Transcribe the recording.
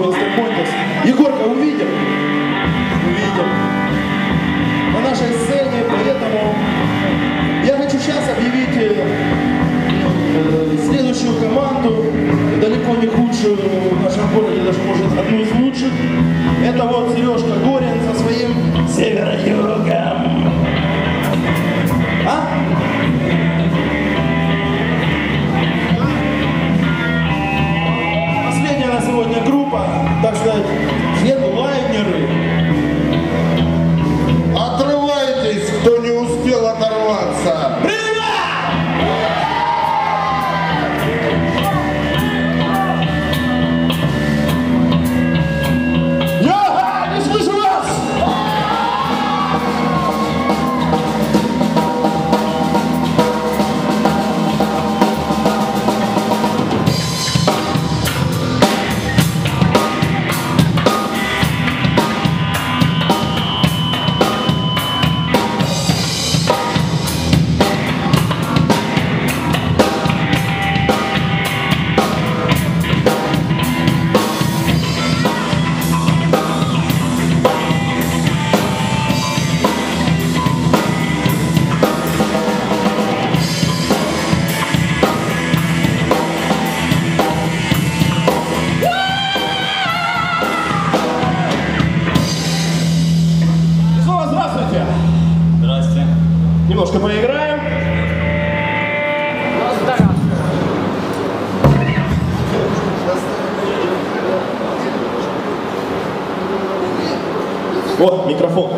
Wilson. Bora, bastante. Здравствуйте. Здрасте. Немножко поиграем. О, микрофон.